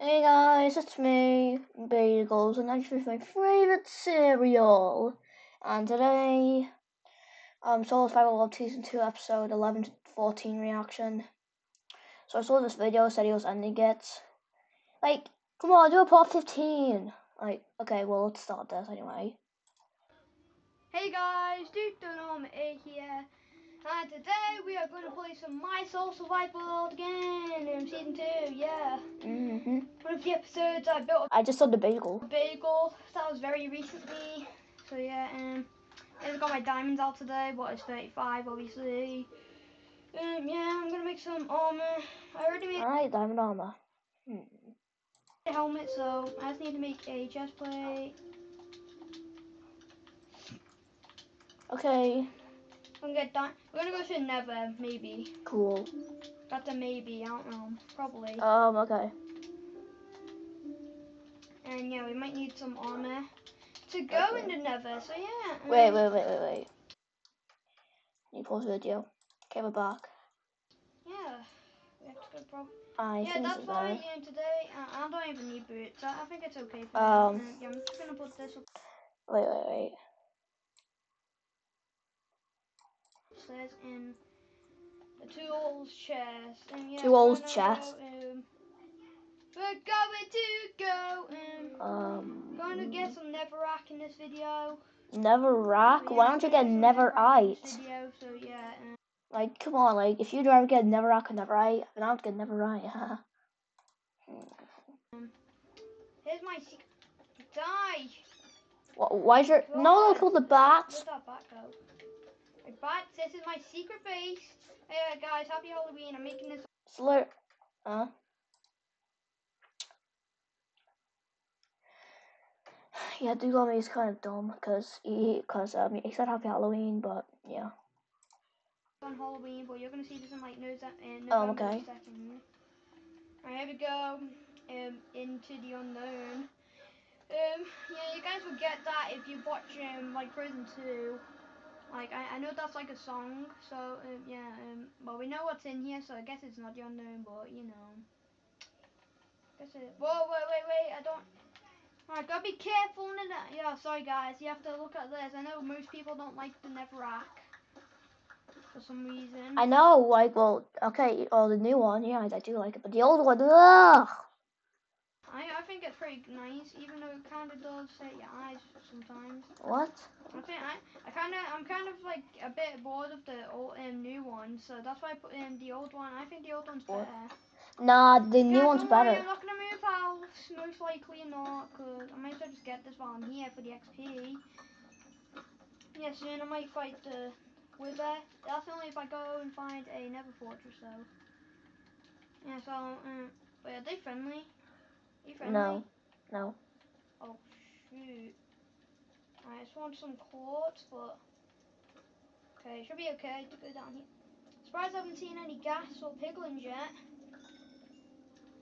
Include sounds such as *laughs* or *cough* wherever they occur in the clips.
Hey guys, it's me, Bagels, and that's just my favorite cereal. And today, um, Solo Survival World Season 2, Episode 11 to 14 reaction. So I saw this video, said he was ending it. Like, come on, do a part 15. Like, okay, well, let's start this anyway. Hey guys, Duke Dunham here, and today we are going to play some My Soul Survival again in season two. Yeah, hmm one of the episodes I built I just saw the bagel. bagel. That was very recently. So yeah, um, I got my diamonds out today. What is 35, obviously. Um, yeah, I'm gonna make some armor. I already made Alright, diamond armor. Hmm. a helmet, so I just need to make a chest plate. Okay, I'm gonna get di- We're gonna go to never, maybe. cool. That's a maybe. I don't know. Probably. Um, okay. And yeah, we might need some armor to go Okay. in the nether. So yeah. Wait, wait, wait, wait, wait. You pause the video. Okay, we're back. Yeah. We have to go pro- I yeah, that's why better. yeah, today uh, I don't even need boots. I, I think it's okay for Um, me. Yeah, I'm just gonna put this Wait, wait, wait. Upstairs in the tools chest. And yeah, we're gonna chest. Um, we're going to go. Um, Um, going to get some netherrack in this video. never rock. So, Why don't you get gonna never netherrack in this ite? Video, so yeah. Um, Like, come on, like if you'd rather get never rock or never ite, then I would get never ite. haha. *laughs* Here's my secret. Die! Wh- Why is your no? Don't kill the bats. Where'd that bat go? Bat, this is my secret base. Hey guys, happy Halloween. I'm making this. Slur. Huh? Yeah, Dugami is kind of dumb because he, cause um, he said Happy Halloween, but yeah. on Halloween, but you're gonna see this in like no, uh, Oh, November okay. second. Alright, here we go. Um, into the unknown. Um, yeah, you guys will get that if you watch um like Frozen Two. Like I, I know that's like a song, so um, yeah. Um, we know what's in here, so I guess it's not the unknown, but you know. Guess it. Whoa, wait, wait, wait! I don't. Alright, gotta be careful. Yeah, sorry guys. You have to look at this. I know most people don't like the Netherrack for some reason. I know, like, well, okay, oh, the new one, yeah, I do like it, but the old one, ugh. I, I think it's pretty nice, even though it kind of does set your eyes sometimes. What? I think I, I kind of, I'm kind of like a bit bored of the old um, new one, so that's why I put in the old one. I think the old one's better. Nah, the new Guys, one's better. I'm not gonna move house, most likely not, cause I might as well just get this while I'm here for the XP. Yeah, soon I might fight the Wither. That's only if I go and find a Nether Fortress though. Yeah, so, um, wait, are they friendly? You friendly? No, no. Oh shoot. I just want some quartz, but okay, should be okay to go down here. Surprised I haven't seen any ghasts or piglins yet.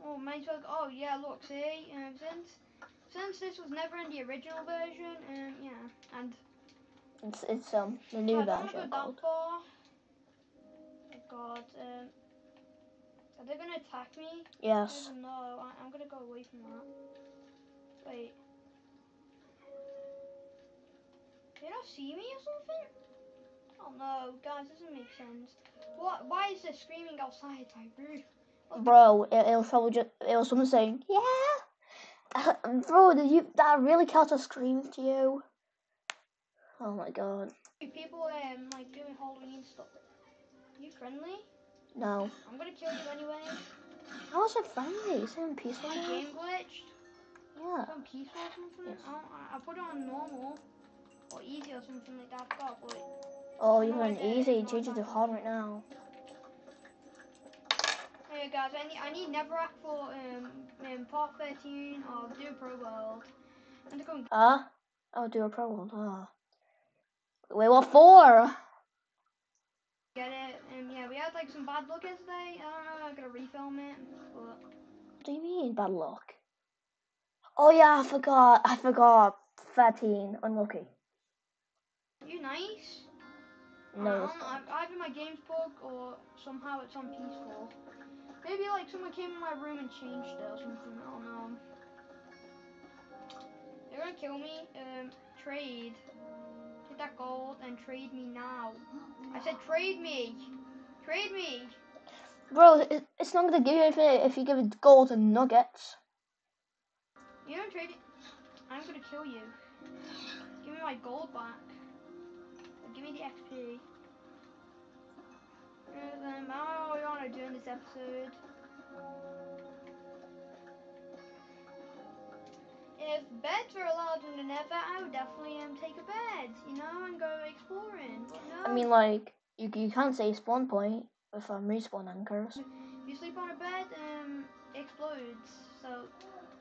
Oh, might as well. Oh yeah, look, see, um, since since this was never in the original version, um, yeah, and It's, it's, um, the new I don't want to version go that called. far. Oh God, um, are they gonna attack me? Yes. I don't. I, I'm gonna go away from that. Wait. Did not see me or something? Oh no, guys, this doesn't make sense. What? Why is there screaming outside my roof? Bro, it, it was probably just, it was someone saying, yeah. *laughs* Bro, did you, that really counts as scream to you? Oh my god. People um like doing Halloween stuff. Are you friendly? No. I'm gonna kill you anyway. How is it friendly? Is it peaceful? My game glitched. Yeah. Some peaceful or something. Yes. I, I, put it on normal or easy or something like that. I but Oh, you're on easy. Change it to hard right now. Hey guys, I need I need Netherrack for um, um part 13 of Do a Pro World. And to go and Huh? Oh, do a pro world. Ah. Wait, what for? get it. And yeah, we had like some bad luck yesterday. I don't know. I gotta refilm it. But... What do you mean bad luck? Oh yeah, I forgot. I forgot. Thirteen, unlucky. You nice? No. I, I, either my game's bugged or somehow it's on peaceful. Maybe like someone came in my room and changed it or something. I don't know. They're gonna kill me. Um, trade. Take that gold and trade me now. I said trade me. Trade me. Bro, it's not gonna give you anything if you give it gold and nuggets. You don't trade it. I'm gonna kill you. Give me my gold back. Or give me the XP. And then, I don't know what you want to do in this episode. If beds were allowed in the nether, I would definitely um, take a bed, you know, and go exploring. Know? I mean, like, you, you can't say spawn point with um, respawn anchors. you sleep on a bed, um, it explodes. So,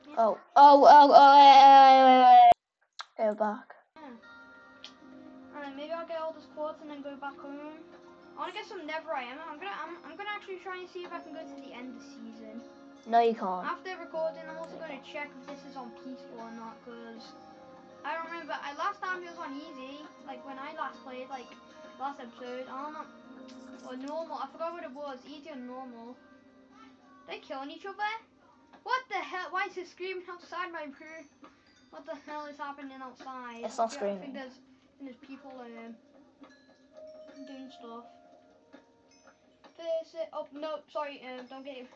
yeah. Oh, oh, oh, oh, wait, wait, wait, wait. Go back. Alright, maybe I'll get all this quartz and then go back home. I want to get some netherite. I'm, I'm gonna, I'm, I'm gonna actually try and see if I can go to the end of season. No, you can't. After recording, I'm also gonna check if this is on peaceful or not, cause I remember. I last time it was on easy, like when I last played, like last episode. I don't know, or normal. I forgot what it was. Easy or normal. They killing each other? What the hell? Why is it screaming outside my room? What the hell is happening outside? It's not Yeah, I screaming. think there's, I think there's people um, doing stuff. This it. Oh no, sorry. Um, don't get you.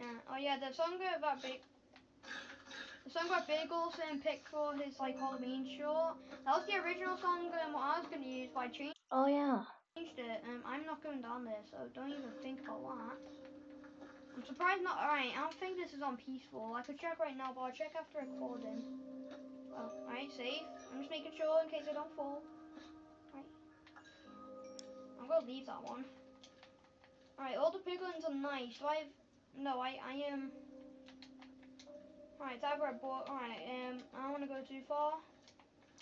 Yeah. Oh yeah, the song about big. The song about Bagels and picked for his like Halloween short. That was the original song um, what I was gonna use, but I changed Oh, yeah. Changed it. Um, I'm not going down there, so don't even think about that. I'm surprised not. Alright, I don't think this is on peaceful. I could check right now, but I'll check after recording. Oh, alright, safe. I'm just making sure in case I don't fall. Right. I'm gonna leave that one. Alright, all the piglins are nice. Do I have... No, I, I am... Alright, Tiger bought... Alright, um, I don't want to go too far.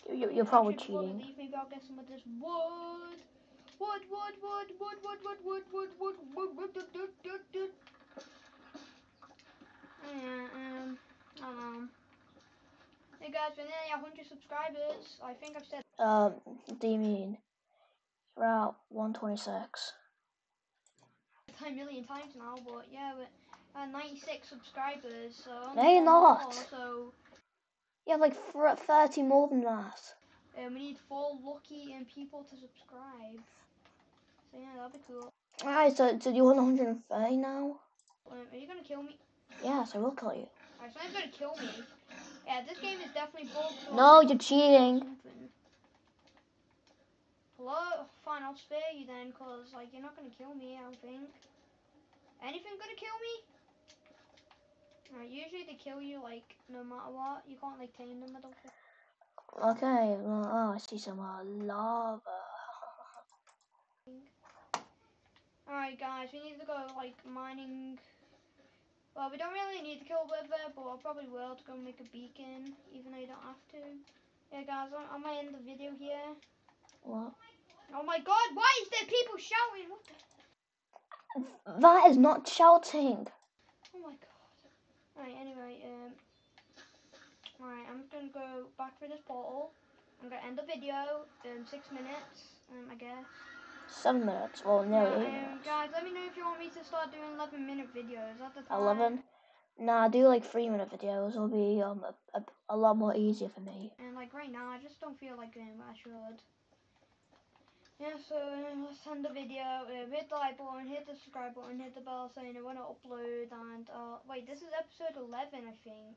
You, you, you're probably Actually, before we cheating. leave, maybe I'll get some of this wood. Wood, wood, wood, wood, wood, wood, wood, wood, wood, wood, wood, wood, wood, wood, wood. Yeah, um, I don't know. Hey guys, we're nearly 100 subscribers. I think I've said Um, do you mean? You're at 126. A million times now, but yeah, we're at 96 subscribers. So No, you're one more, not. So You have like 30 more than that. um, we need four lucky um, people to subscribe. So yeah, that'd be cool. Alright, so, so you're on 130 now? Um, are you gonna kill me? Yes, I will kill you. Alright, someone's gonna kill me. Yeah, this game is definitely bugged. No, you're cheating. something. Hello? Fine, I'll spare you then, cause like you're not gonna kill me, I don't think. Anything gonna kill me? Alright, usually they kill you like no matter what. You can't like tame them, I don't think. Okay, well, oh, I see some uh, lava. Alright guys, we need to go like mining. Well, we don't really need to kill Wither, but I probably will to go make a beacon, even though you don't have to. Yeah guys, I'm, I might end the video here. What? Oh my god, why is there people shouting? What the? That is not shouting. Oh my god. Right, anyway, um. Right, I'm gonna go back through this portal. I'm gonna end the video in six minutes, um, I guess. Seven minutes. Well, no, Yeah, eight um, minutes. guys, let me know if you want me to start doing 11 minute videos at the time. 11? Nah, I do like three minute videos. It'll be um a, a, a lot more easier for me. And like right now, I just don't feel like doing what I should. Yeah, so um, let's end the video. Um, hit the like button, hit the subscribe button, hit the bell so you know when I upload. And uh, wait, this is episode 11, I think.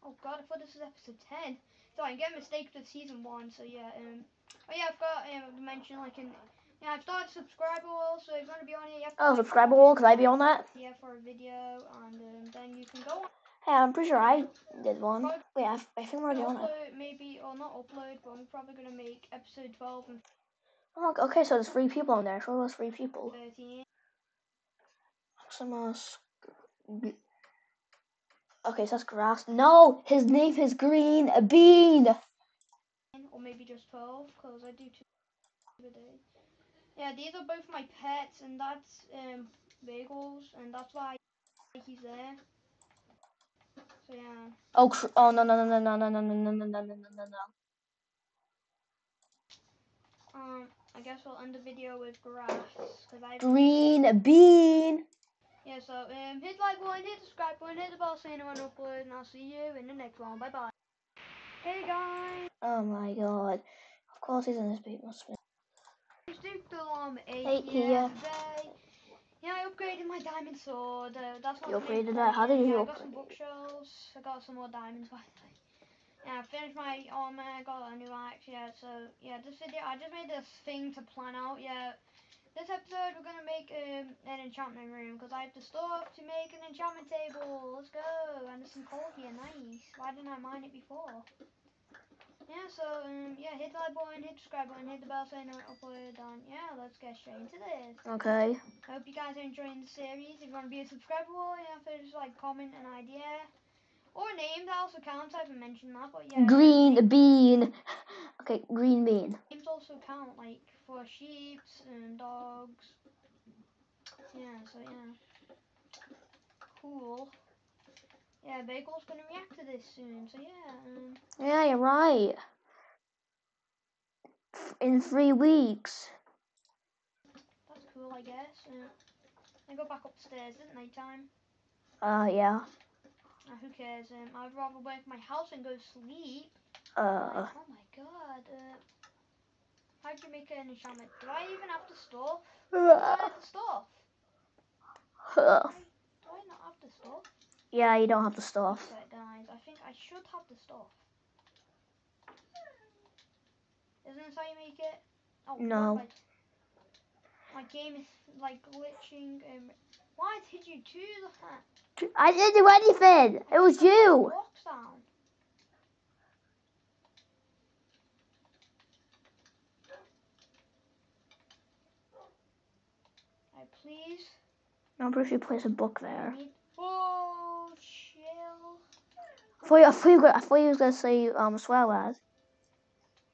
Oh god, I thought this was episode 10. Sorry, I'm getting mistakes with season one. So yeah, um, oh yeah, I've got um, to mention like in. Yeah, I've started subscriber wall, so if you want to be on here, you have to Oh, subscriber wall, could I be on that? Yeah, for a video, and um, then you can go on. Hey, I'm pretty sure I did one. Wait, I, I think we're already on it. maybe, or not upload, but I'm probably gonna make episode 12 and Oh, okay, so there's three people on there. Show those three people. 13. Maximus. Okay, so that's grass. No, his name is Green Bean. or maybe just 12 because I do two a day. Yeah, these are both my pets, and that's um, bagels, and that's why he's there. So yeah, Oh, cr- oh no no no no no no no no no no no no no no. um, I guess we'll end the video with grass Green Bean. yeah. So um, hit like button, hit subscribe button, hit the bell so you know when I upload, and I'll see you in the next one. Bye bye. Hey guys. Oh my god. Of course he's in this beat must be. It's Duke Alarm 8 Eight here here. today. Yeah, I upgraded my diamond sword. Uh, that's not You upgraded that? How did you yeah, I got some bookshelves. I got some more diamonds by the way. Yeah, I finished my armor. I got a new axe. Yeah, so yeah, this video I just made this thing to plan out. Yeah, this episode we're gonna make um, an enchantment room because I have the stuff to make an enchantment table. Let's go. And there's some coal here. Nice. Why didn't I mine it before? Yeah, so um, yeah, hit the like button, hit the subscribe button, hit the bell so you know upload, and yeah, let's get straight into this. Okay. I hope you guys are enjoying the series. If you want to be a subscriber, you have to just like comment an idea or name that also counts. I haven't mentioned that, but yeah. Green bean. Okay, green bean. Names also count like for sheep and dogs. Yeah, so yeah. Cool. Yeah, Bagel's gonna react to this soon, so yeah. Um, Yeah, you're right. In three weeks. that's cool, I guess. Uh, I go back upstairs. isn't night time. Uh, yeah. Uh, who cares? Um, I'd rather work my house and go to sleep. Uh, Like, oh my god. Uh, how'd you make an enchantment? Do I even have the stuff? Do I have the stuff? Do I not have the stuff? yeah, you don't have the stuff. Okay, guys, I think I should have the stuff. Isn't this how you make it? Oh, No. perfect. My game is like glitching. Um, why did you do that? I didn't do anything. It was you. Down. Please. Remember if you place a book there. Oh, chill. I thought you, I thought you, were- I thought you was gonna say um swear words.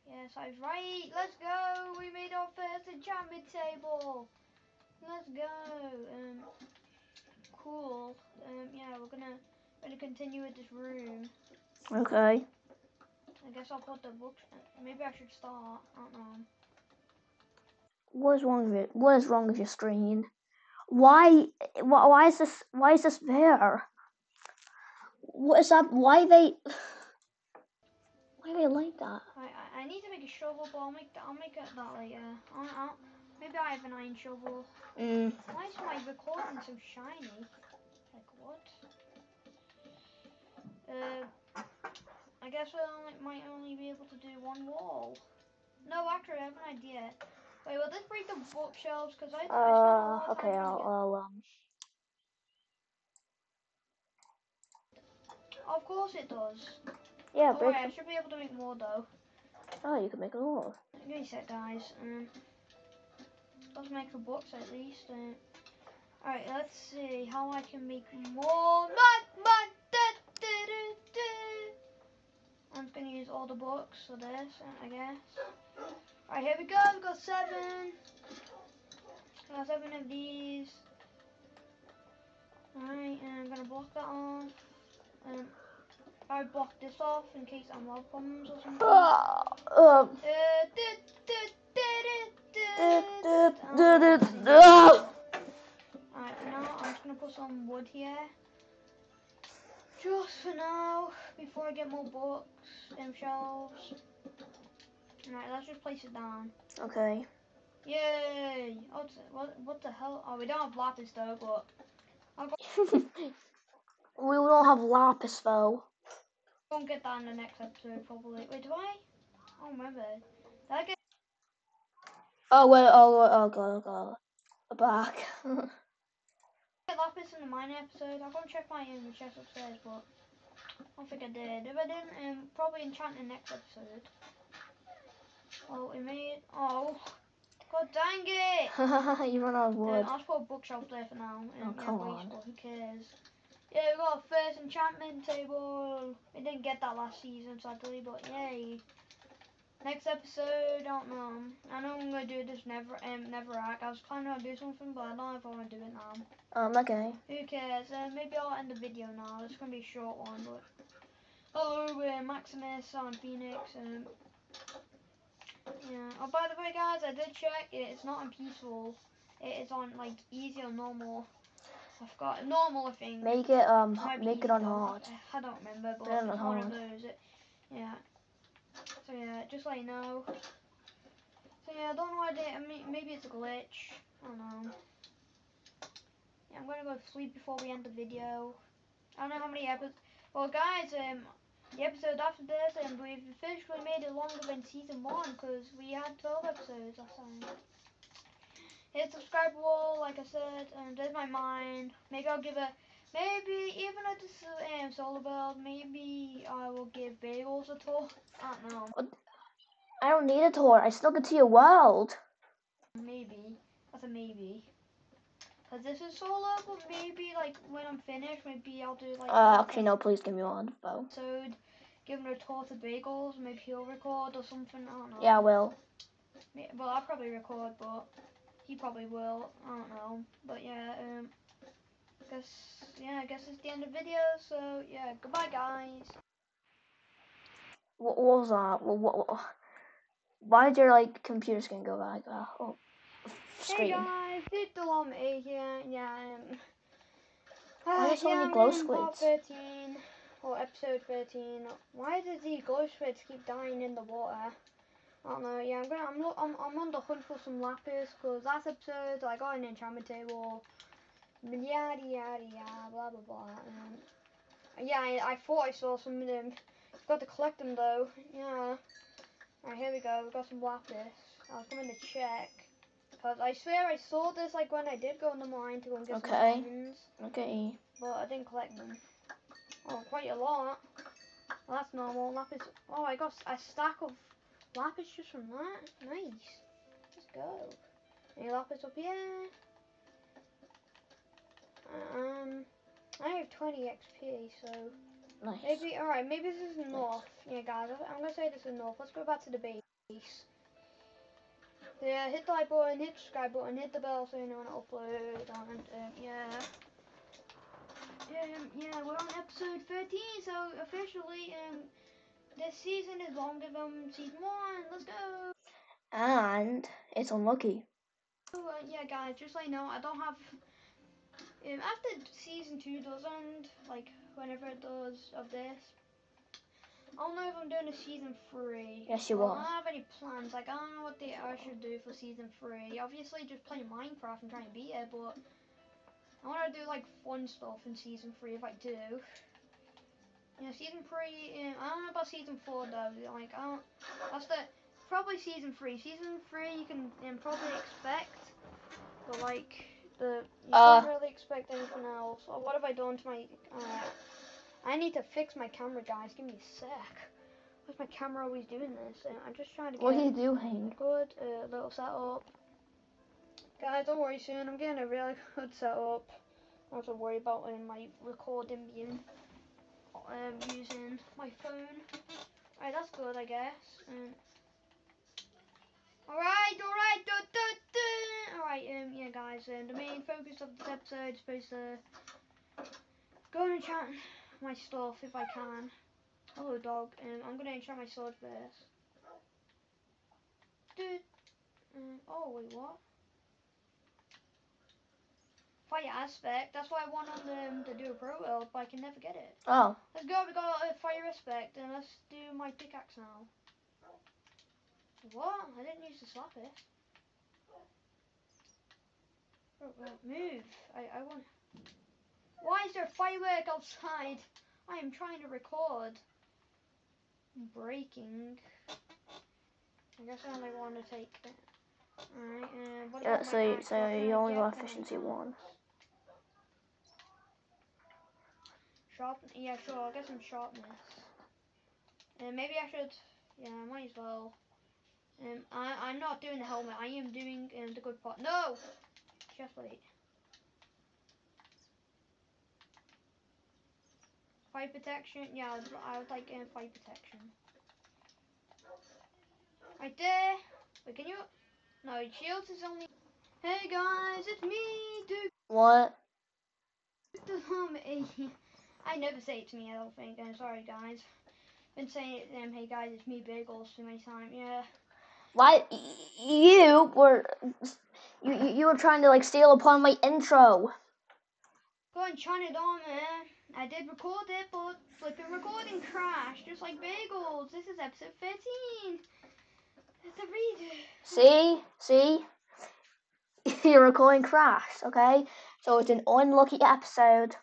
Yes, I was right. Let's go. We made our first enchantment table. Let's go. Um, cool. Um, yeah, we're gonna gonna continue with this room. Okay. I guess I'll put the books. Maybe I should start. I don't know. What is wrong with it? What is wrong with your screen? Why? Why, why is this? Why is this there? What is that? Why they? Why they like that? I, I I need to make a shovel, but I'll make that. I'll make it that later. I'll, I'll, maybe I have an iron shovel. Mm. Why is my recording so shiny? Like what? Uh, I guess I only, might only be able to do one wall. No, actually, I have an idea. Wait, will this break the bookshelves? Because I, I spent a lot Uh. time Okay. I'll. I'll um. Of course it does. Yeah. Oh, Break. wait, I should be able to make more though. Oh, you can make a wall. Give me a sec, guys. Um, let's make a box at least. Uh, Alright, let's see how I can make more. I'm just gonna use all the books for this, I guess. Alright, here we go. We've got seven. I got seven of these. Alright, and I'm gonna block that off. Um, I block this off in case I'm love bombs or something. Uh, um. Uh, Doop, now, I'm just going to put some wood here. Just for now, before I get more books and shelves. Alright, let's just place it down. Okay. Yay! Oh, what, what the hell? Oh, we don't have lapis though, but... *laughs* we don't have lapis though. Won't get that in the next episode, probably. Wait, do I? Oh, remember. Did I get... Oh wait. Oh. Oh god. Oh god. Back. get lapis in the mining episode? Go and check my um, chest upstairs, but I don't think I did. If I didn't, um, probably enchant the next episode. Oh, it made. Oh, god dang it! *laughs* you run out of Um, wood. I'll just put a bookshelf there for now. Um, Oh, yeah, come on. Who cares? Yeah, we got a first enchantment table. We didn't get that last season, sadly, but yay. Next episode, I don't know. I know I'm gonna do this never um never act. I was planning on do something, but I don't know if I want to do it now. Um. Okay. Who cares? Uh, maybe I'll end the video now. It's gonna be a short one, but hello, we're Maximus on Phoenix. Um, yeah. Oh, by the way, guys, I did check. It's not on peaceful. It is on like easy or normal. I forgot normal. I think. Make it um. Make it on hard. I, don't remember, but Put it on it's one of hard. those. It, yeah. So yeah, just let you know. So yeah, I don't know why they, I mean, maybe it's a glitch. I don't know. Yeah, I'm gonna go to sleep before we end the video. I don't know how many episodes. Well, guys, um, the episode after this, and um, we've officially made it longer than season one because we had 12 episodes last time. Hit subscribe wall, like I said, and there's my mind. Maybe I'll give a, maybe even at this um, solo build, maybe I will give bagels a tour. I don't know. I don't need a tour. I still get to your world. Maybe. That's a maybe. Cause this is solo, but maybe like when I'm finished, maybe I'll do like. Uh, actually, no. Please give me one, though. Episode, giving a tour to bagels. Maybe he'll record or something. I don't know. Yeah, I will. Yeah, well, I'll probably record, but he probably will. I don't know. But yeah, um, guess yeah, I guess it's the end of the video. So yeah, goodbye, guys. What, was that? What, what, what, why did your like computer screen go like that? Oh, screen. Hey guys, it's Delamy here. Yeah. Um, why are so yeah, glow squids? 13 or episode 13. Why does the glow squids keep dying in the water? I don't know. Yeah, I'm gonna. I'm I'm, I'm on the hunt for some lapis because last episode I got an enchantment table. Yada yada yada blah blah blah. And, yeah, I, I thought I saw some of them. Got to collect them though. Yeah. Alright, here we go. We got some lapis. I was coming to check. Because I swear I saw this like when I did go on the mine to go and get okay. some diamonds. Okay. But I didn't collect them. Oh, quite a lot. Well, that's normal. Lapis. Oh, I got a stack of lapis just from that. Nice. Let's go. Any lapis up here? Um, I have 20 XP, so Nice. maybe. All right, maybe this is north. Yeah, guys, I'm gonna say this is north. Let's go back to the base. Yeah, hit the like button, hit the subscribe button, hit the bell so you know when I upload, and um, yeah. Um, yeah, we're on episode 13, so officially, um, this season is longer than season 1. Let's go! And it's unlucky. Uh, yeah, guys, just like you know, I don't have. Um, after season 2 does end, like whenever it does of this, I don't know if I'm doing a season 3. Yes, you will. I don't have any plans. Like, I don't know what the, I should do for season 3. Obviously, just playing Minecraft and trying to beat it, but I want to do, like, fun stuff in season 3 if I do. Yeah, season 3, um, I don't know about season 4, though. Like, I don't, that's the, probably season 3. Season 3 you can um, probably expect, but, like, the, you Uh. can't really expect anything else. Or what have I done to my, uh, I need to fix my camera, guys. Give me a sec. Why's my camera always doing this? Uh, I'm just trying to get What are you doing? good uh, little setup. Guys, don't worry soon. I'm getting a really *laughs* good setup. Don't have to worry about um, my recording being um, using my phone. Alright, that's good, I guess. Um, alright, alright, du, du, du. alright. Um, yeah, guys. Um, the main focus of this episode is supposed to go and enchant my stuff if I can. Hello, dog. Um, I'm gonna enchant my sword first. Dude. Um, oh wait, what? Fire aspect. That's why I want on the to do a pro build, but I can never get it. Oh, Let's go. We got a fire aspect, and let's do my pickaxe now. What? I didn't use the slap it. Oh, right, move. I I want. Why is there firework outside? I am trying to record. Breaking. I guess I only want to take. Alright, uh, yeah. So, so you only got efficiency one. Sharp. Yeah, sure. I'll get some sharpness. And maybe I should. Yeah, I might as well. Um, I I'm not doing the helmet. I am doing um, the good part. No. Chest plate. Fire protection. Yeah, I would, I would like um, fire protection. Right there. Wait, can you? No, shields is only. Hey guys, it's me, Duke. What? The *laughs* I never say it to me, I don't think. I'm sorry, guys. Been saying it to them, hey guys, it's me, Bagels, too many times. Yeah. Why you were you you were trying to like steal upon my intro? Go and chant it on, man. I did record it, but flipping recording crash, just like bagels. This is episode 13. It's a redo. See? See? *laughs* Your recording crashed, okay? So it's an unlucky episode.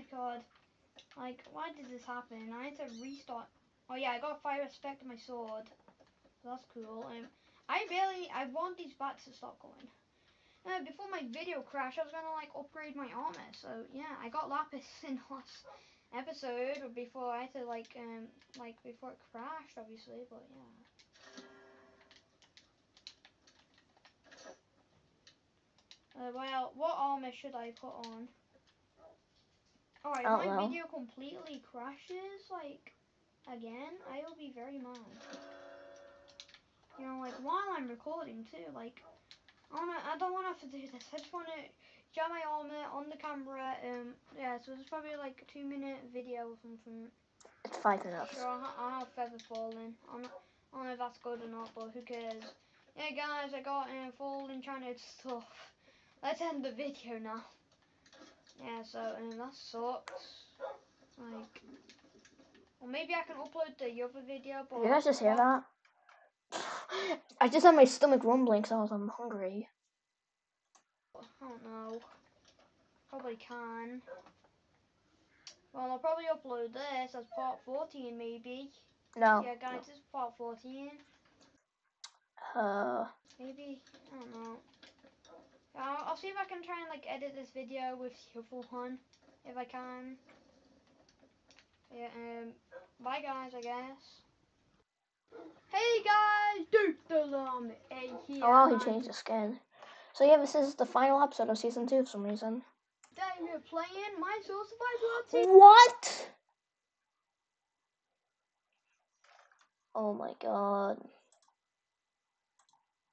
Oh my god. Like, why did this happen? I had to restart. Oh yeah, I got fire aspect on my sword. So that's cool. Um, I really, I want these bats to stop going. Uh, before my video crashed, I was gonna like upgrade my armor. So yeah, I got lapis *laughs* in the last episode before I had to like, um, like before it crashed, obviously. But yeah. Uh, well, what armor should I put on? Alright, Oh, my well. video completely crashes, like, again, I will be very mad. You know, like, while I'm recording, too, like, I, wanna, I don't want to have to do this. I just want to jam my arm on the camera, um, yeah, so it's probably, like, a two-minute video or something. It's five minutes. Sure, I'll have feather falling. I'm not, I don't know if that's good or not, but who cares? Yeah, guys, I got um, full enchanted stuff. Let's end the video now. Yeah, so um, that sucks. Like, well, maybe I can upload the other video, but You guys just hear that? I just had my stomach rumbling because I'm hungry. I don't know. Probably can. Well, I'll probably upload this as part 14, maybe. No. Yeah, guys, this is part 14. Uh, Maybe I don't know. I'll, I'll see if I can try and like edit this video with other one, if I can. Yeah. Um. Bye guys. I guess. Hey guys, Duke the A here. oh, well, he changed the skin. So yeah, this is the final episode of season two for some reason. Today we're playing My Soul Survival. What? Oh my god.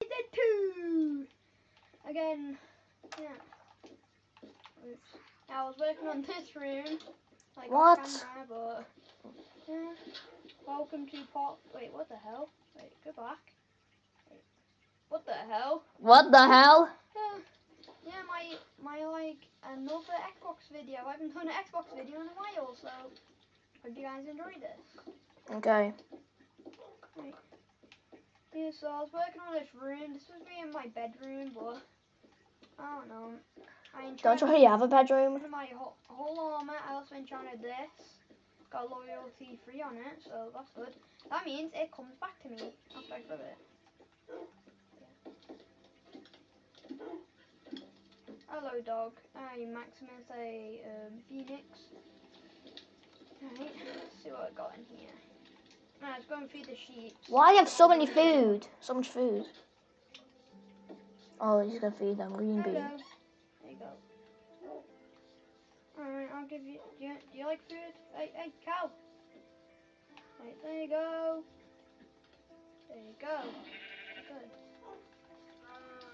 Season two. Again. Yeah. Oops. I was working on this room. Like What? camera, but yeah. Welcome to part. Wait, what the hell? Wait, go back. Wait. What the hell? What the hell? Yeah, yeah, my my like another Xbox video. I haven't done an Xbox video in a while, so hope you guys enjoy this. Okay. Yeah, so I was working on this room. This was me in my bedroom, but I don't know. I Don't you already have a bedroom? my whole, whole armor. I also enchanted this. Got loyalty free on it, so that's good. That means it comes back to me after I throw it. Hello, dog. I'm Maximus, a um, phoenix. Alright, let's see what I got in here. Nah, it's going through the sheep. Why do you have so many food? So much food. Oh, he's gonna feed them green beans. There you go. Alright, I'll give you. Do you, do you like food? Hey, hey, cow. Right, there you go. There you go. Good.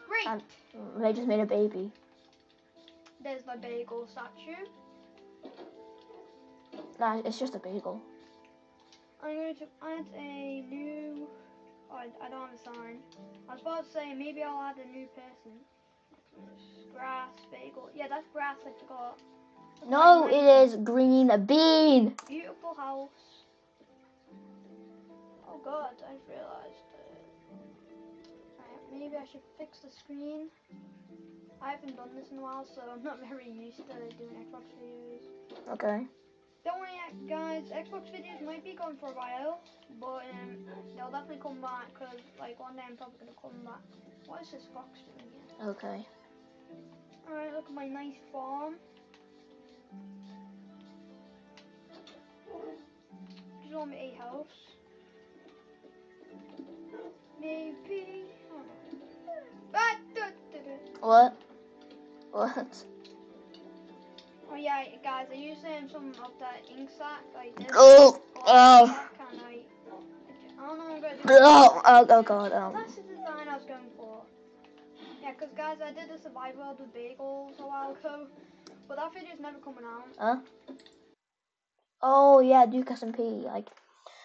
Great. And they just made a baby. There's my bagel statue. Nah, it's just a bagel. I'm going to add a new. Oh, I, I don't have a sign. I was about to say maybe I'll add a new person. Grass bagel. Yeah, that's grass. I forgot. No, it is it nice is green bean. Beautiful house. Oh God, I've realized. Uh, right, maybe I should fix the screen. I haven't done this in a while, so I'm not very used to doing Xbox videos. Okay. Don't worry, guys. Xbox videos might be gone for a while, but um, they'll definitely come back because, like, one day I'm probably gonna come back. What is this fox doing here? Okay. All right, look at my nice farm. Want me a house. Maybe. oh no. Ah. What? What? Oh yeah, guys, I used um, some of that ink sac like this. Oh, oh. I, I don't know. I'm gonna do Oh, oh, oh god. Um. That's the design I was going for. Yeah, because guys, I did a survival world with bagels a while ago, but that video's never coming out. Huh? Oh yeah, Duke SMP. Like,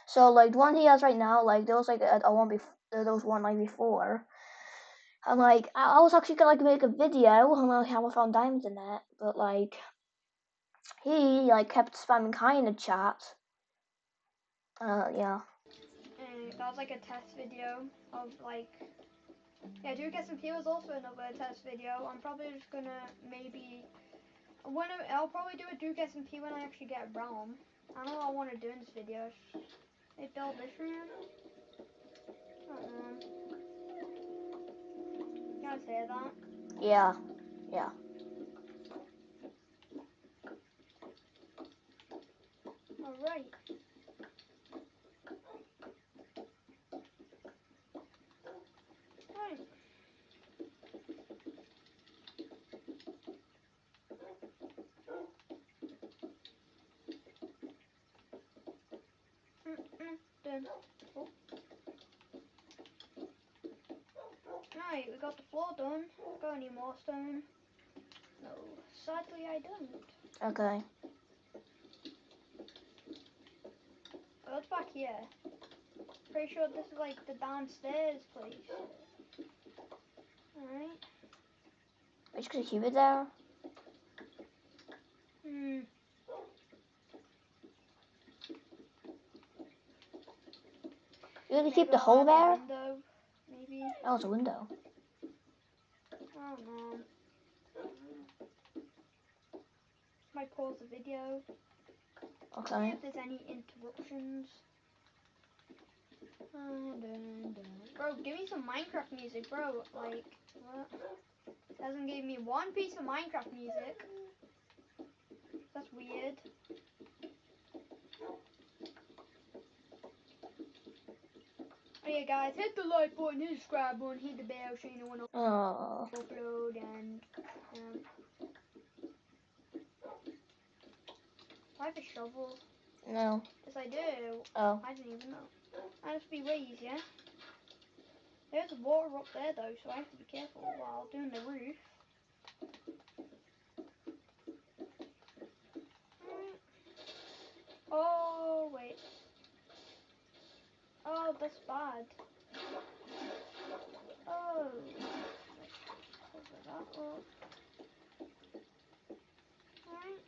so like the one he has right now, like there was like a, a one before, there was one like before. And like I, I was actually gonna like make a video on like how I found diamonds in it, but like he like kept spamming hi in the chat, Uh, yeah. And that was like a test video of like. Yeah, Duke SMP was also another test video. I'm probably just gonna maybe. When I, I'll probably do a Duke SMP when I actually get a realm. I don't know what I want to do in this video. They build this room. I don't know. You guys hear that? Yeah. Yeah. Alright. Right. Mm, mm. Oh. Right, we got the floor done. Got any more stone? No. Sadly, I don't. Okay. It's back here. Pretty sure this is like the downstairs place. Alright. Are you just gonna keep it there? Hmm. You gonna keep the hole there? Window, maybe. Oh, it's a window. I don't. Might pause the video. See Okay. if there's any interruptions. Uh, dun, dun, dun. Bro, give me some Minecraft music, bro. Like, what? Hasn't gave me one piece of Minecraft music. That's weird. Oh yeah, guys, hit the like button, hit the subscribe button, hit the bell so you know when I upload and um. I have a shovel. No. Yes, I do. Oh. I didn't even know. That must be way easier. There's water up there though, so I have to be careful while doing the roof. Mm. Oh wait. Oh, that's bad. Oh. Cover that up. Alright.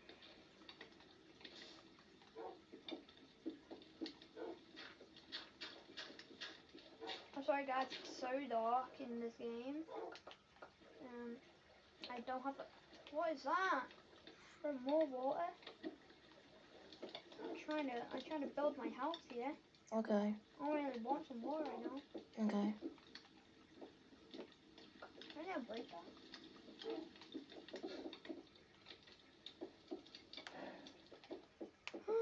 I'm sorry guys, it's so dark in this game. Um, I don't have a... What is that? For more water? I'm trying to, I'm trying to build my house here. Okay. I don't really want some water right now. Okay. Maybe I'll break that. *sighs*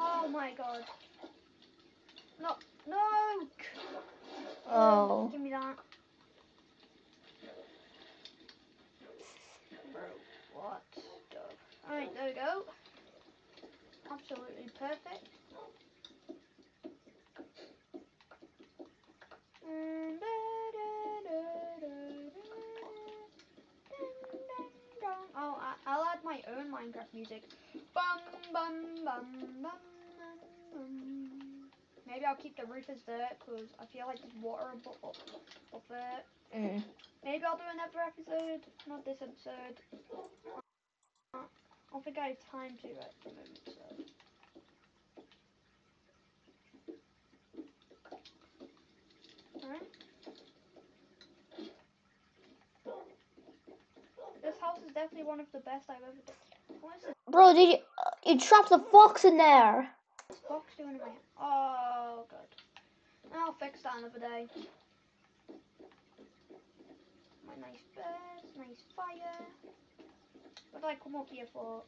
Oh my god. No, no! Oh. Give me that. Alright, there we go. Absolutely perfect. Oh, I'll add my own Minecraft music. Bum bum bum bum. Maybe I'll keep the roof as dirt because I feel like there's water up, up, up there. Mm. Maybe I'll do another episode. Not this episode. I don't think I have time to at the moment, so. Alright. This house is definitely one of the best I've ever done. What is this Bro, did you uh, you trapped the fox in there? Box doing in my hand? Oh, God. I'll fix that another day. My nice bed, nice fire. What did I come up here for?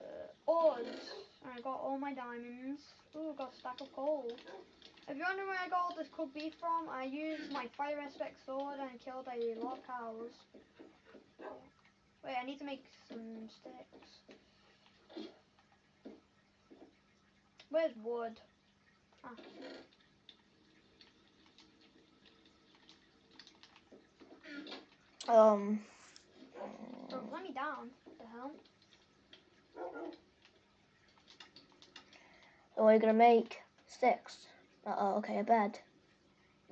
Uh, ores. And I got all my diamonds. Ooh, got a stack of gold. If you're wondering where I got all this could be from, I used my fire aspect sword and killed a lot of cows. Wait, I need to make some sticks. Where's wood? Ah. Um. Bro, let me down. What the hell? So what are you gonna make? Sticks. Uh oh, okay, a bed.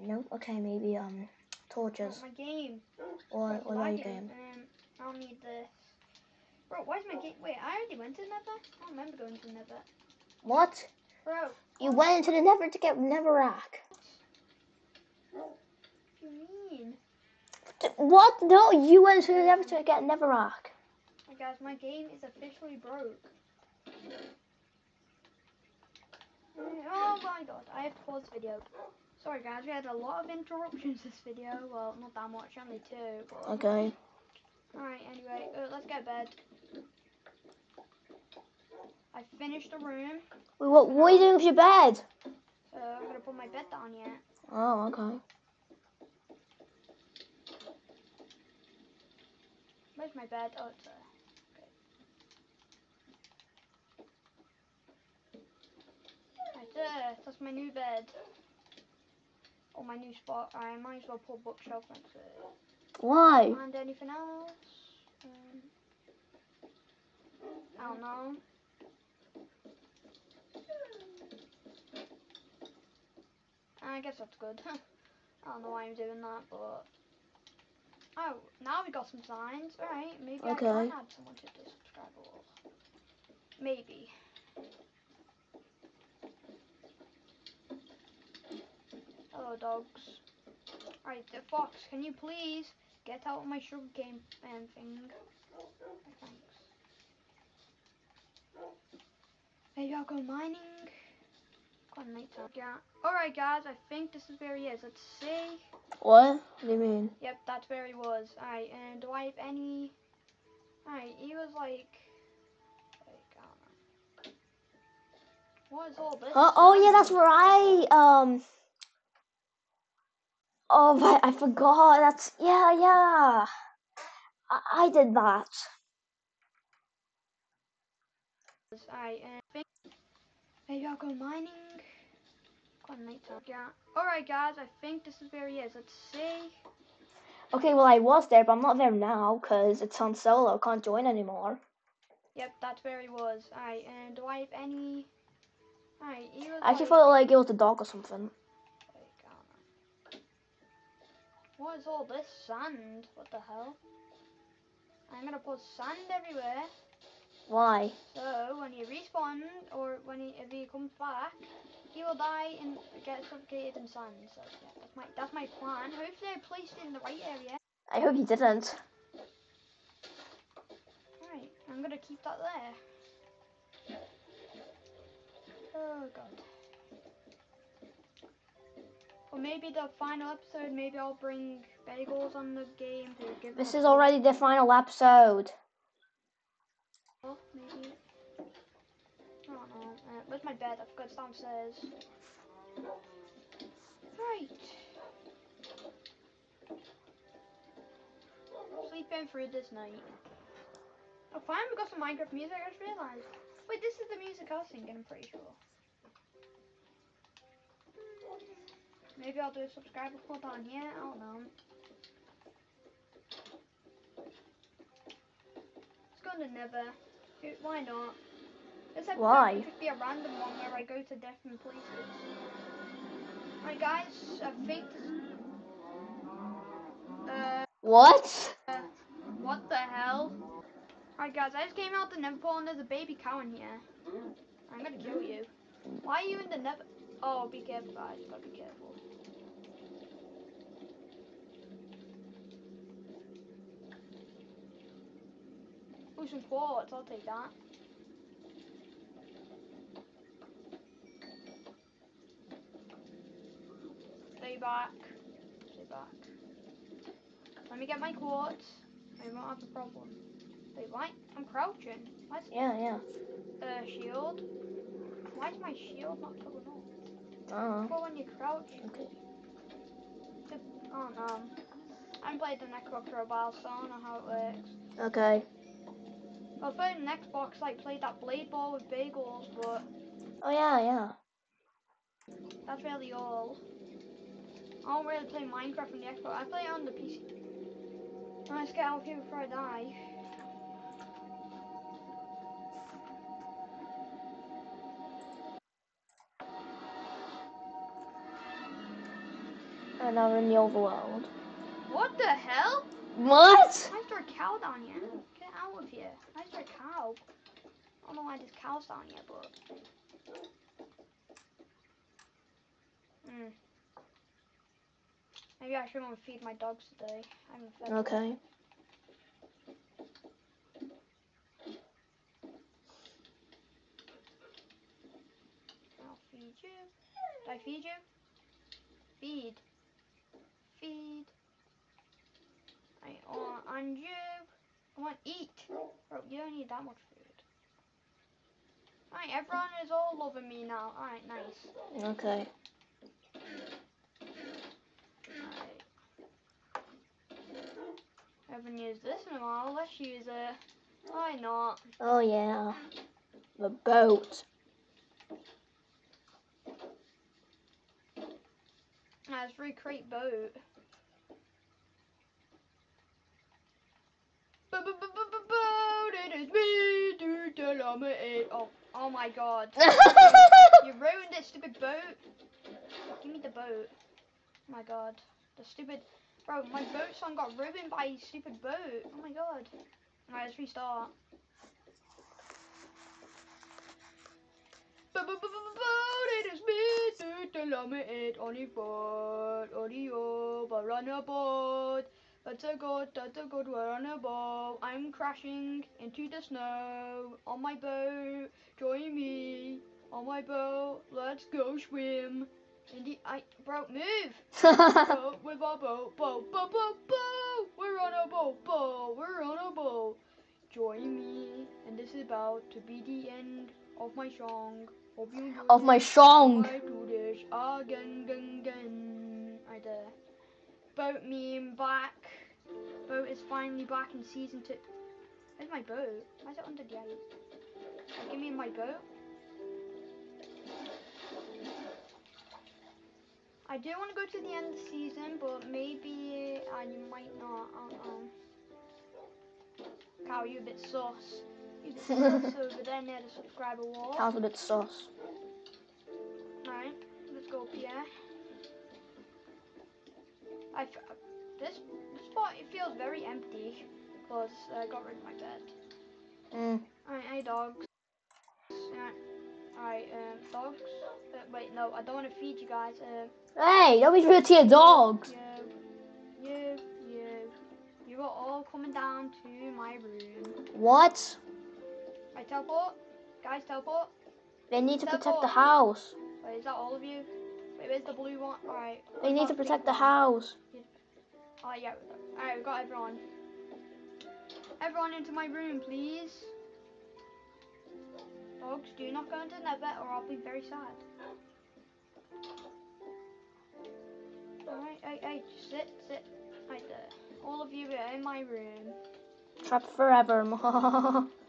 No, okay, maybe um torches. Oh, my game. Or what about your Lagging. game? Um, I'll need this. Bro, why's my game? Wait, I already went to Nether? I don't remember going to Nether. What? Bro, You went into the Nether to get Netherrack. what do you mean? What? No, you went to the Nether to get Netherrack. Hey guys, my game is officially broke. Oh my god, I have to pause the video. Sorry guys, we had a lot of interruptions this video. Well, not that much, only two. But... Okay. Alright, anyway, uh, let's go to bed. I finished the room, Wait, what, what are you doing with your bed? so I'm gonna put my bed down yet. Oh, okay. Where's my bed? Oh, it's there. Okay. Right there. That's my new bed. Or my new spot. I might as well put bookshelf next to it. Why? And anything else? Um, I don't know. I guess that's good. I don't know why I'm doing that, but. Oh, now we got some signs. Alright, maybe I can add someone to the subscriber wall. Maybe. Hello, dogs. Alright, the fox, can you please get out of my sugar cane um, thing? Thanks. Maybe I'll go mining. Quite night time. Yeah. Alright, guys, I think this is where he is. Let's see. What? What do you mean? Yep, that's where he was. Alright, and do I have any... Alright, he was like... Like, I don't know. What is all this? Oh, oh yeah, that's where I um. Oh, but I forgot. That's yeah, yeah. I, I did that. Alright, and think... Maybe I'll go mining. Quite night time. Yeah. Alright, guys, I think this is where he is. Let's see. Okay, well I was there, but I'm not there now because it's on solo. Can't join anymore. Yep, that's where he was. Alright, and do I have any... Alright, he was I actually like... thought like it was a dog or something. Like, I. What is all this sand? What the hell? I'm gonna put sand everywhere. Why? So when he respawns or when he if he comes back, he will die and get suffocated in sand. So yeah, that's my that's my plan. Hopefully I placed it in the right area. I hope you didn't. Right, I'm gonna keep that there. Oh god. Or maybe the final episode, maybe I'll bring bagels on the game to give This is already the final episode. call, maybe. Uh, where's my bed? I forgot it's downstairs. Right. Sleeping through this night. Oh, fine, we got some Minecraft music. I just realised. Wait, this is the music I was thinking. I'm pretty sure. Maybe I'll do a subscriber call down here. I don't know. Let's go to Nether. Who- Why not? Episode Why? could be a random one where I go to different places. Alright, guys. I think. Uh. What? What the hell? Alright guys, I just came out the nether portal and there's a baby cow in here. I'm gonna kill you. Why are you in the nether? Oh, be careful guys, you gotta be careful. Some quartz, I'll take that. Back. Stay back. Let me get my quartz. I won't have a problem. Wait, why? I'm crouching. Why's Yeah, yeah. uh, shield? Why is my shield not coming on? Oh. Well, when you crouch, Okay. oh no. I haven't played the Xbox for a while, so I don't know how it works. Okay. I was playing an Xbox, like played that blade ball with bagels, but Oh yeah, yeah. that's really all. I don't really play Minecraft on the Xbox. I play it on the PC. Let's get out of here before I die. And now we're in the overworld. What the hell? What? Why is a cow down here? Get out of here. Why is a cow? I don't know why there's cows down here, but. Hmm. Maybe I should want to feed my dogs today. I. Okay. I'll feed you. Did I feed you? Feed. Feed. I want and you. Come on, eat. Bro, you don't need that much food. Alright, everyone is all loving me now. Alright, nice. Okay. Haven't used this in a while. Let's use it. Why not? Oh yeah. The boat. That's free crate boat. Boat, it is me, do tell me it. Oh, oh my god. *laughs* You ruined it, stupid boat. Give me the boat. Oh my god. The stupid. Bro, my boat song got ruined by a stupid boat. Oh my god. Alright, let's restart. It is me. On the boat, on the but run a boat. That's a good, that's a good, we're on a boat. I'm crashing into the snow on my boat. Join me on my boat. Let's go swim. The I bro, move. *laughs* boat with our boat, boat, boat, boat, boat. We're on a boat, boat. We're on a boat. Join me, and this is about to be the end of my song. Hope you enjoy of my song. I do this again, again, again. Right there. Boat meme back. Boat is finally back in season two. Where's my boat? Why is it under the ice? Give me my boat. I do want to go to the end of the season, but maybe I might not. I don't know. Cow, you a bit sus. You a bit sus *laughs* over there near the subscriber wall. Cow's a bit sus. Alright, let's go up here. I f- this this spot it feels very empty because I got rid of my bed. Mm. Alright, hey dogs. Alright, alright, um, dogs. Uh, wait, no, I don't want to feed you guys. Uh, Hey, don't be rude to your dogs. you, you, you, you are all coming down to my room. What? I teleport, guys, teleport. They need to protect the house. Wait, is that all of you? Wait, where's the blue one? Alright. They need to protect the house. Oh yeah. Alright, we got everyone. Everyone into my room, please. Dogs, do not go into the nether or I'll be very sad. Alright, hey, hey, just sit, sit. Right there. All of you are in my room. Trapped forever. *laughs*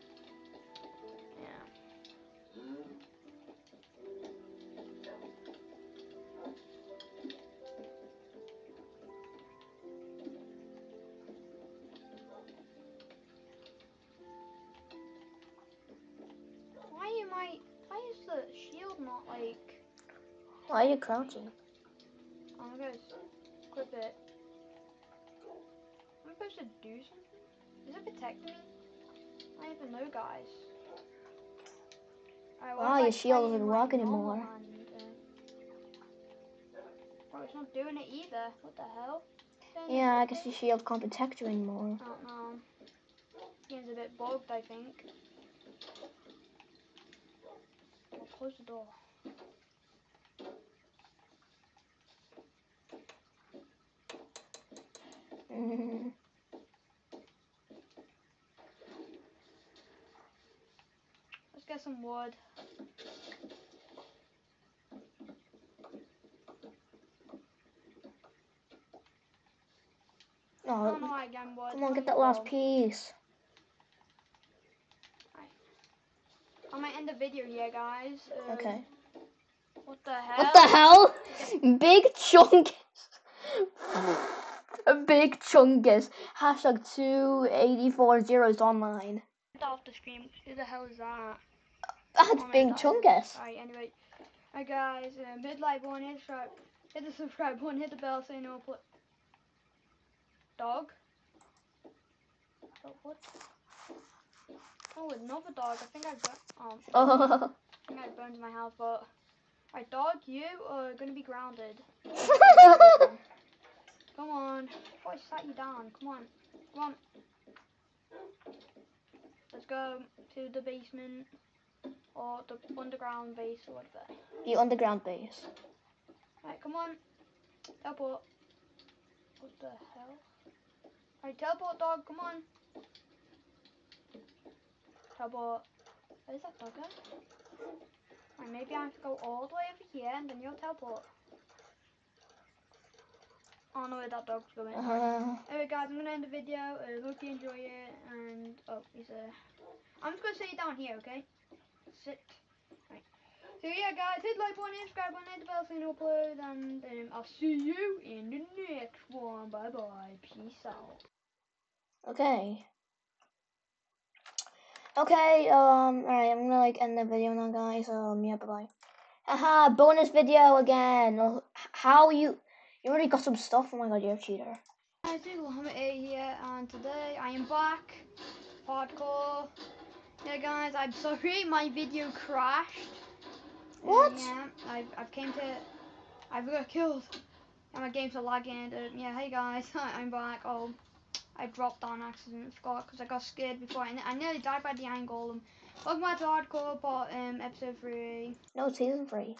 Why are you crouching? I'm gonna equip it. Am I supposed to do something? Does it protect me? I don't even know, guys. What Wow, your shield doesn't work anymore. Bro, it's not doing it either. What the hell? Yeah, I guess your shield can't protect you anymore. I don't know. Game's a bit bugged, I think. I'll close the door. *laughs* Let's get some wood. I don't know Oh, again wood. come on, get that last piece. I might end the video here, guys. Um, Okay. What the hell? What the hell? *laughs* Big *laughs* chungus. Big chungus. Hashtag 284 zeros online. Off the screen. Who the hell is that? That's Oh Big chungus. Alright, anyway. Alright, guys. Uh, Midlife warning. So, Hit the subscribe button, hit the bell so you know put dog. Oh, what? Oh, another dog. I think I got. Oh, *laughs* Oh. I think I burned my house, but. Alright, dog, you are gonna be grounded. *laughs* Come on. Oh, I sat you down. Come on. Come on. Let's go to the basement or the underground base or whatever. the underground base. Alright, come on. Teleport. What the hell? Alright, teleport dog, come on. Teleport. Where's that dog at? Alright, maybe I have to go all the way over here and then you'll teleport. I don't know where that dog's going. Uh, Anyway guys, I'm gonna end the video. I uh, hope you enjoy it and oh he's a I'm just gonna sit down here, okay? Sit. Right. So yeah guys, hit like button, subscribe button, hit the bell so you know upload and um, I'll see you in the next one. Bye bye. Peace out. okay. Okay, um, alright, I'm gonna like end the video now, guys. Um, yeah, bye bye. Haha, bonus video again. How you, you already got some stuff? Oh my god, you're a cheater. I Guys, Muhammad A here and today I am back. Hardcore. Yeah guys, I'm sorry *laughs* my video crashed. What? yeah, I've, I've came to, I've got killed. And my games are lagging. Uh, yeah, hey guys, *laughs* I'm back. Oh, I dropped on accident. Forgot because I got scared before. I, I nearly died by the Iron Golem. Welcome back to Hardcore, but um, episode three. No, season three.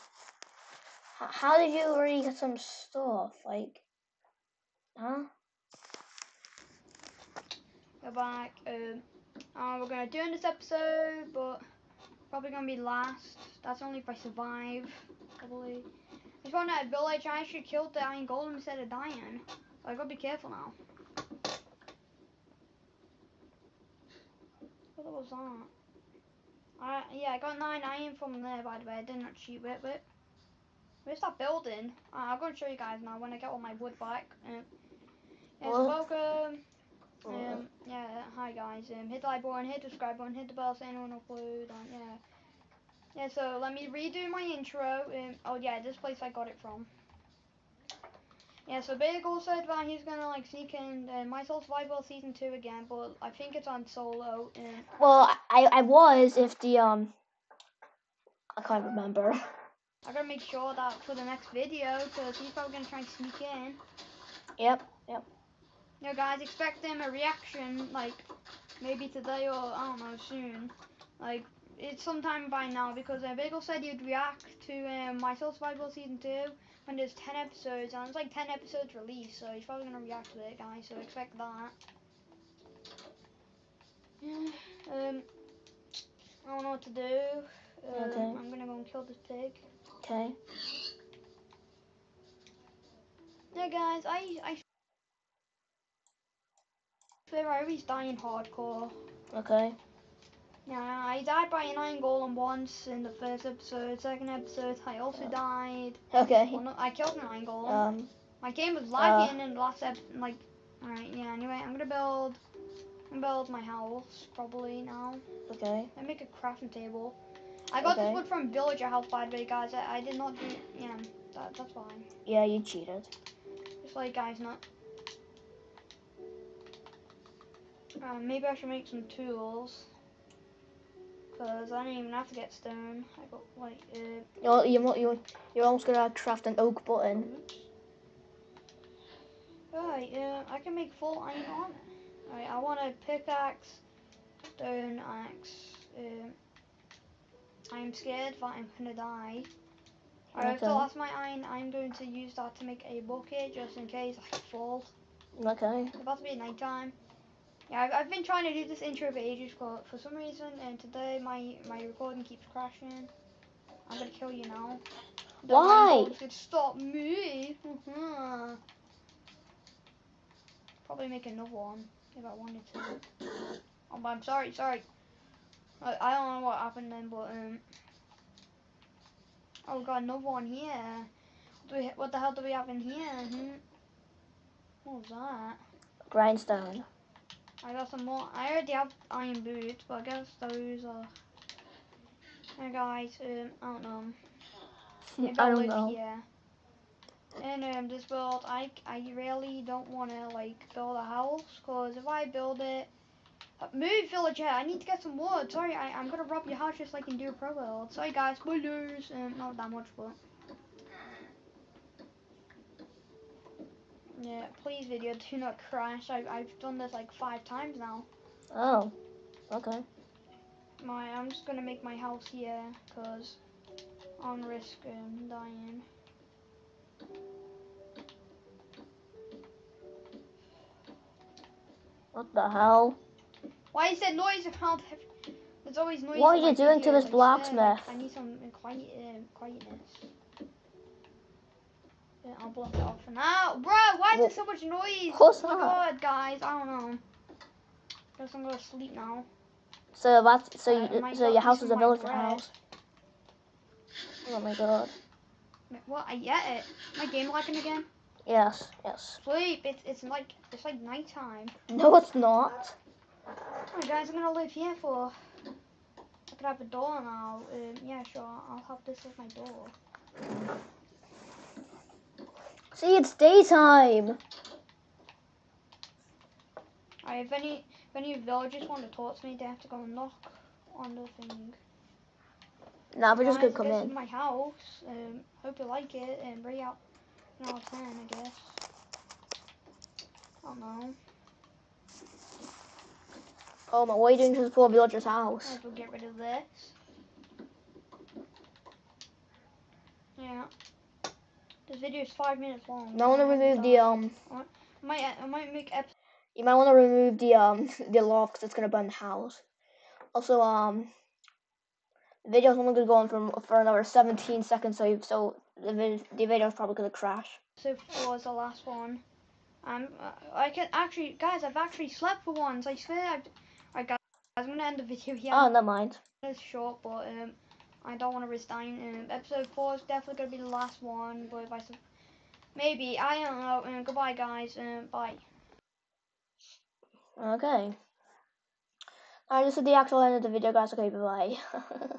How did you already get some stuff? Like, huh? Go back. Um, uh, we're gonna do in this episode, but probably gonna be last. That's only if I survive. Probably. I found a village. I actually killed the Iron Golem instead of dying. So I gotta be careful now. What was that? I yeah, I got nine iron from there. By the way, I did not cheat with it. Where's that building? Uh, I'm gonna show you guys now when I get all my wood back. Um, yeah, What? welcome. What? Um, yeah, hi guys. Um, hit the like button, hit the subscribe button, hit the bell so anyone upload. And yeah, yeah. So let me redo my intro. Um, oh yeah, this place I got it from. Yeah, so Bagel said that he's gonna like sneak in uh, My Solo Survival season two again, but I think it's on solo. Um, Well, I, I was if the, um, I can't remember. *laughs* I gotta make sure that for the next video, because he's probably gonna try and sneak in. Yep. yep. You know, guys, expect him a reaction like maybe today or I don't know soon. Like it's sometime by now because uh, Bagel said he'd react to um, My Solo Survival season two when there's ten episodes and it's like ten episodes released, so he's probably gonna react to it, guys. So expect that. Yeah. *sighs* Um. I don't know what to do. Um, Okay. I'm gonna go and kill this pig. Okay. Yeah, guys, I I swear I always die in hardcore. Okay. Yeah, I died by an iron golem once in the first episode. Second episode, I also died. Okay. Well, no, I killed an iron golem. Um, My game was lagging in the last ep. Like, alright, yeah. Anyway, I'm gonna build. I'm gonna build my house probably now. okay. I make a crafting table. I got Okay. this wood from Villager House by the way, guys. I, I did not do. Yeah, that, that's fine. Yeah, you cheated. Just like guys, not. Um, maybe I should make some tools. Cause I didn't even have to get stone. I got like uh, You're, you're, you're, you're almost gonna craft an oak button. oops. Right, yeah, I can make full iron armor. Alright, I want a pickaxe, stone axe. Um, I'm scared that I'm gonna die. Alright, have to that's my iron. I'm going to use that to make a bucket just in case I fall. Okay. It's about to be nighttime. Yeah, I've, I've been trying to do this intro for ages, but for some reason, and today my my recording keeps crashing. I'm gonna kill you now. The Why? could stop me. *laughs* Probably make another one if I wanted to. Oh, but I'm sorry, sorry. I, I don't know what happened then, but um. Oh, we got another one here. What, do we, what the hell do we have in here? Hmm? What was that? Grindstone. I got some more. I already have iron boots, but I guess those are. Hey guys, um, I don't know. Maybe *laughs* I I'll don't know. here. in um, this world, I, I really don't want to like build a house because if I build it, uh, move villager. I need to get some wood. Sorry, I, I'm gonna rob your house just like in Do a Pro World. Sorry guys, spoilers. Um, not that much, but yeah. Please, video, do not crash. I, I've done this like five times now. Oh, okay. My, I'm just gonna make my house here because on risk um, dying. What the hell? Why is there noise around? *laughs* There's always noise. What are you doing to this blacksmith? I need some quiet, um, quietness. Yeah, I'll block it off for now. Bro, why is there so much noise? What's oh my that? god, guys, I don't know. Guess I'm gonna sleep now. So that's so Uh, you, so your house is a my bread. house. Oh my god. What? I get it. My game lagging again? Yes, yes. Sleep. It's it's like it's like nighttime. No, it's not. Alright, guys, I'm gonna live here for. I could have a door now. Um, yeah, sure. I'll have this as my door. See, it's daytime. Alright, if any if any villagers want to talk to me, they have to go and knock on the thing. Nah, we're just gonna come this in. is my house. Um, hope you like it. And bring out an out of ten, I guess. I don't know. Oh my, what are you doing to this poor villager's Might house? as well get rid of this. Yeah. This video is five minutes long. You might want to remove the um. I might I might make You might want to remove the um the loft because it's gonna burn the house. Also, um, the video's only gonna go on for for another 17 seconds, so you, so the vid- the video's probably gonna crash. So was the last one. Um, I can actually, guys, I've actually slept for once. I swear. I've, alright, guys, I'm gonna end the video here. Oh, never mind. It's short, but um, I don't want to risk dying. Um, episode four is definitely gonna be the last one. But if I, maybe I don't know. Um, goodbye, guys. Um, bye. Okay. Alright, this is the actual end of the video, guys. Okay, bye bye. *laughs*